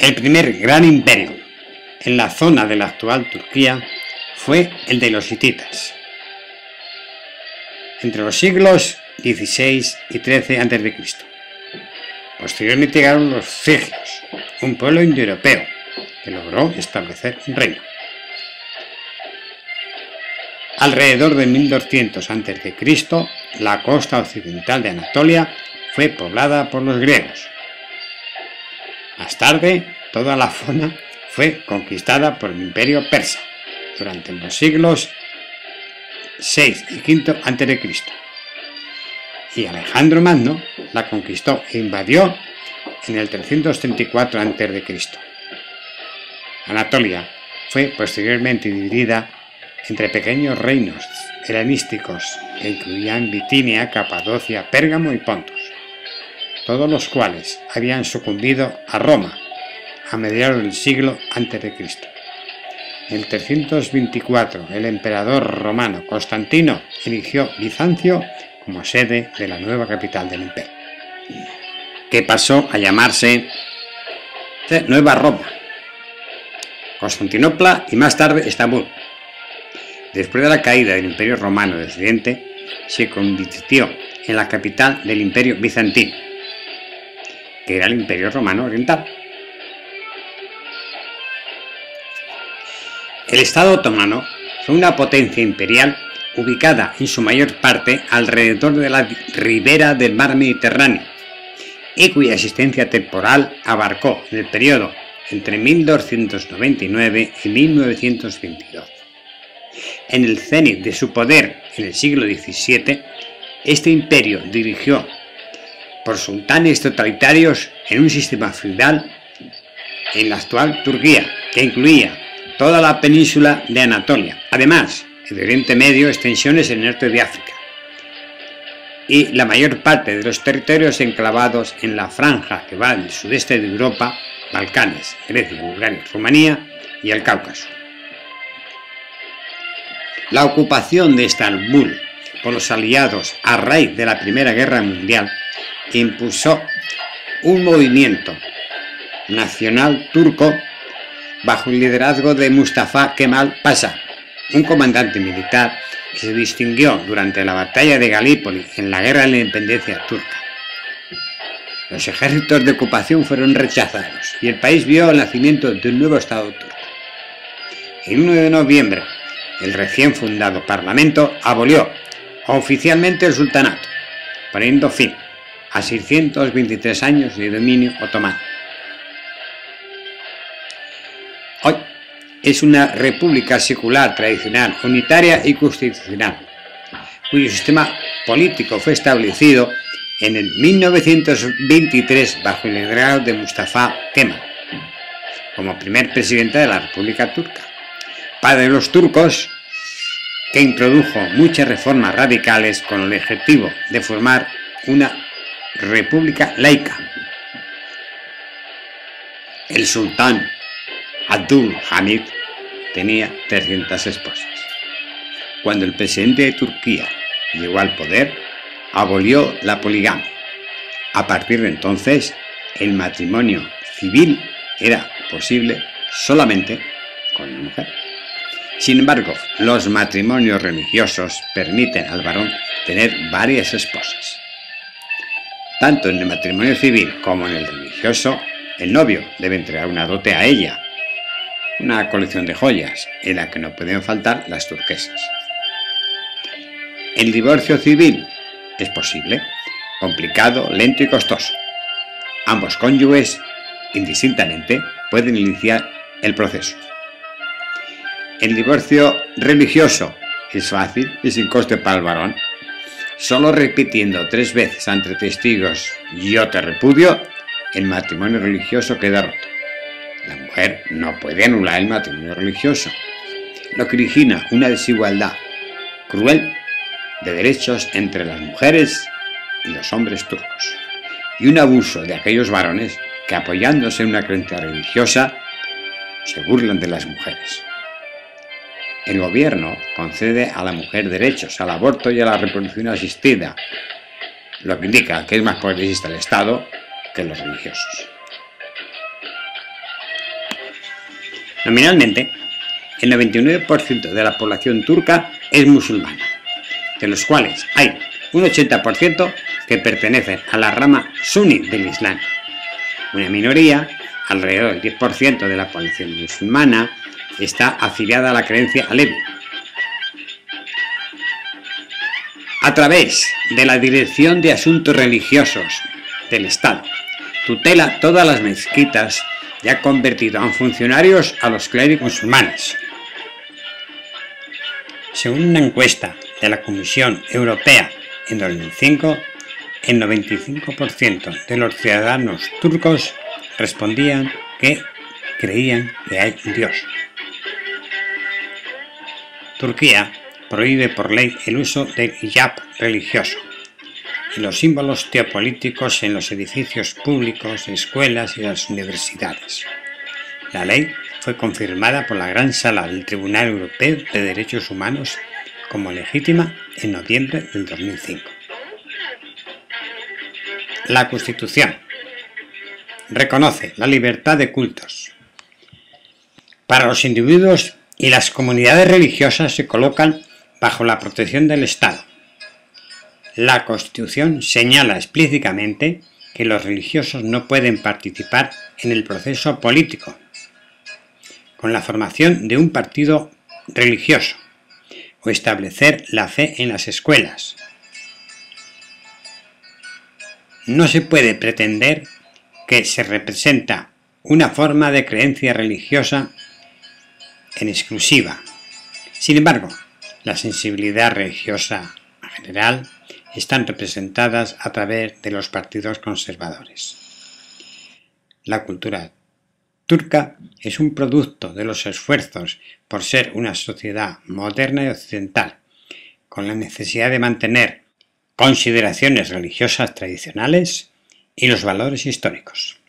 El primer gran imperio en la zona de la actual Turquía fue el de los hititas. Entre los siglos XVI y XIII a.C. Posteriormente llegaron los frigios, un pueblo indoeuropeo que logró establecer un reino. Alrededor de 1200 a.C., la costa occidental de Anatolia fue poblada por los griegos. Más tarde, toda la zona fue conquistada por el imperio persa durante los siglos VI y V a.C. Y Alejandro Magno la conquistó e invadió en el 334 a.C. Anatolia fue posteriormente dividida entre pequeños reinos helenísticos que incluían Bitinia, Capadocia, Pérgamo y Pontus, todos los cuales habían sucumbido a Roma a mediados del siglo a.C. En el 324, el emperador romano Constantino eligió Bizancio como sede de la nueva capital del imperio, que pasó a llamarse Nueva Roma, Constantinopla y más tarde Estambul. Después de la caída del Imperio Romano de Occidente, se convirtió en la capital del Imperio Bizantino, era el Imperio Romano Oriental. El Estado otomano fue una potencia imperial ubicada en su mayor parte alrededor de la ribera del mar Mediterráneo y cuya existencia temporal abarcó el periodo entre 1299 y 1922. En el cenit de su poder en el siglo XVII, este imperio dirigió por sultanes totalitarios en un sistema feudal en la actual Turquía, que incluía toda la península de Anatolia. Además, el Oriente Medio, extensiones en el norte de África. Y la mayor parte de los territorios enclavados en la franja que va del sudeste de Europa, Balcanes, Grecia, Bulgaria, Rumanía y el Cáucaso. La ocupación de Estambul por los aliados a raíz de la Primera Guerra Mundial impulsó un movimiento nacional turco bajo el liderazgo de Mustafa Kemal Pasha, un comandante militar que se distinguió durante la batalla de Galípoli en la Guerra de la Independencia turca. Los ejércitos de ocupación fueron rechazados y el país vio el nacimiento de un nuevo Estado turco. El 1 de noviembre, el recién fundado Parlamento abolió oficialmente el sultanato, poniendo fin a 623 años de dominio otomano. Hoy es una república secular tradicional, unitaria y constitucional, cuyo sistema político fue establecido en el 1923 bajo el liderazgo de Mustafa Kemal, como primer presidente de la República Turca, padre de los turcos, que introdujo muchas reformas radicales con el objetivo de formar una república laica. El sultán Abdul Hamid tenía 300 esposas. Cuando el presidente de Turquía llegó al poder, abolió la poligamia. A partir de entonces, el matrimonio civil era posible solamente con una mujer. Sin embargo, los matrimonios religiosos permiten al varón tener varias esposas. Tanto en el matrimonio civil como en el religioso, el novio debe entregar una dote a ella una colección de joyas en la que no pueden faltar las turquesas. El divorcio civil es posible, complicado, lento y costoso. Ambos cónyuges, indistintamente, pueden iniciar el proceso. El divorcio religioso es fácil y sin coste para el varón. Solo repitiendo tres veces ante testigos yo te repudio, el matrimonio religioso queda roto. La mujer no puede anular el matrimonio religioso, lo que origina una desigualdad cruel de derechos entre las mujeres y los hombres turcos, y un abuso de aquellos varones que apoyándose en una creencia religiosa se burlan de las mujeres. El gobierno concede a la mujer derechos al aborto y a la reproducción asistida, lo que indica que es más progresista el Estado que los religiosos. Nominalmente, el 99% de la población turca es musulmana, de los cuales hay un 80% que pertenecen a la rama suní del Islam. Una minoría, alrededor del 10% de la población musulmana, está afiliada a la creencia alevi. A través de la Dirección de Asuntos Religiosos del Estado, tutela todas las mezquitas y ha convertido en funcionarios a los clérigos musulmanes. Según una encuesta de la Comisión Europea en 2005, el 95% de los ciudadanos turcos respondían que creían que hay un Dios. Turquía prohíbe por ley el uso del hijab religioso y los símbolos teopolíticos en los edificios públicos, escuelas y las universidades. La ley fue confirmada por la Gran Sala del Tribunal Europeo de Derechos Humanos como legítima en noviembre del 2005. La Constitución reconoce la libertad de cultos. Para los individuos y las comunidades religiosas se colocan bajo la protección del Estado. La Constitución señala explícitamente que los religiosos no pueden participar en el proceso político, con la formación de un partido religioso o establecer la fe en las escuelas. No se puede pretender que se representa una forma de creencia religiosa en exclusiva. Sin embargo, la sensibilidad religiosa en general están representadas a través de los partidos conservadores. La cultura turca es un producto de los esfuerzos por ser una sociedad moderna y occidental, con la necesidad de mantener consideraciones religiosas tradicionales y los valores históricos.